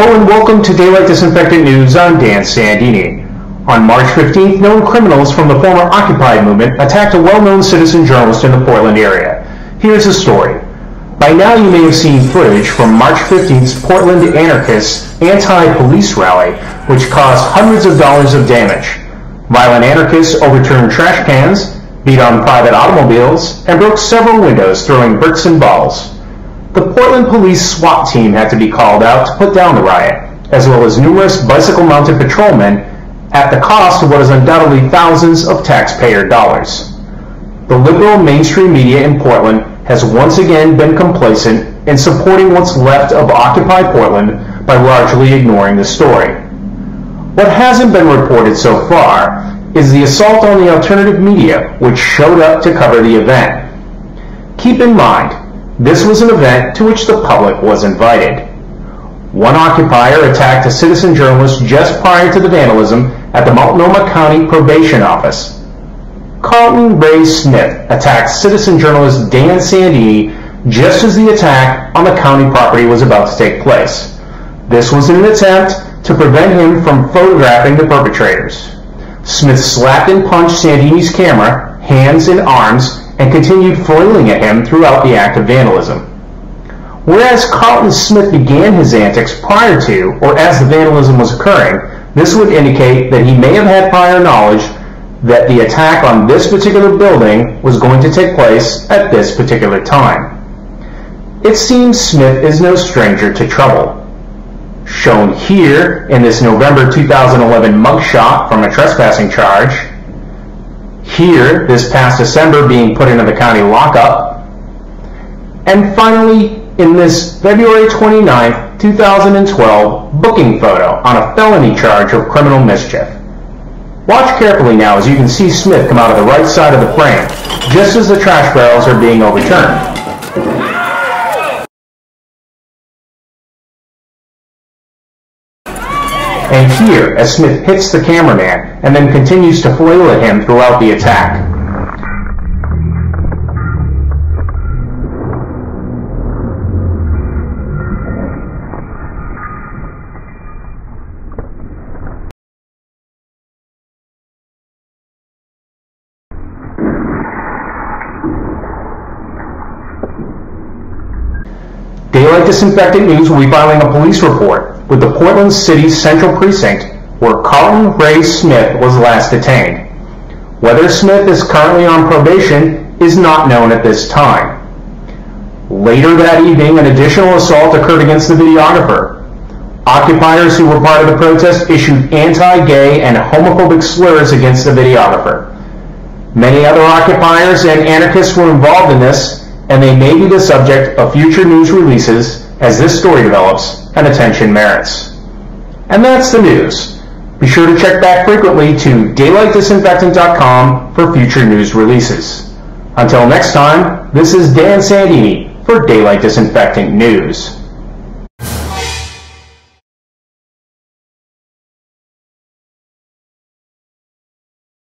Hello and welcome to Daylight Disinfectant News. I'm Dan Sandini. On March 15th, known criminals from the former Occupy movement attacked a well-known citizen journalist in the Portland area. Here's the story. By now you may have seen footage from March 15th's Portland anarchists anti-police rally, which caused hundreds of dollars of damage. Violent anarchists overturned trash cans, beat on private automobiles, and broke several windows throwing bricks and balls. The Portland Police SWAT team had to be called out to put down the riot, as well as numerous bicycle-mounted patrolmen at the cost of what is undoubtedly thousands of taxpayer dollars. The liberal mainstream media in Portland has once again been complacent in supporting what's left of Occupy Portland by largely ignoring the story. What hasn't been reported so far is the assault on the alternative media which showed up to cover the event. Keep in mind, this was an event to which the public was invited. One occupier attacked a citizen journalist just prior to the vandalism at the Multnomah County Probation Office. Carlton Ray Smith attacked citizen journalist Dan Sandini just as the attack on the county property was about to take place. This was in an attempt to prevent him from photographing the perpetrators. Smith slapped and punched Sandini's camera, hands and arms and continued foiling at him throughout the act of vandalism. Whereas Carlton Smith began his antics prior to or as the vandalism was occurring, this would indicate that he may have had prior knowledge that the attack on this particular building was going to take place at this particular time. It seems Smith is no stranger to trouble. Shown here in this November 2011 mugshot from a trespassing charge, here this past December being put into the county lockup, and finally in this February 29, 2012 booking photo on a felony charge of criminal mischief. Watch carefully now as you can see Smith come out of the right side of the frame, just as the trash barrels are being overturned. And here as Smith hits the cameraman and then continues to flail at him throughout the attack. Daylight Disinfectant News will be filing a police report with the Portland City Central Precinct where Carlton Ray Smith was last detained. Whether Smith is currently on probation is not known at this time. Later that evening, an additional assault occurred against the videographer. Occupiers who were part of the protest issued anti-gay and homophobic slurs against the videographer. Many other occupiers and anarchists were involved in this, and they may be the subject of future news releases as this story develops and attention merits. And that's the news. Be sure to check back frequently to daylightdisinfectant.com for future news releases. Until next time, this is Dan Sandini for Daylight Disinfectant News.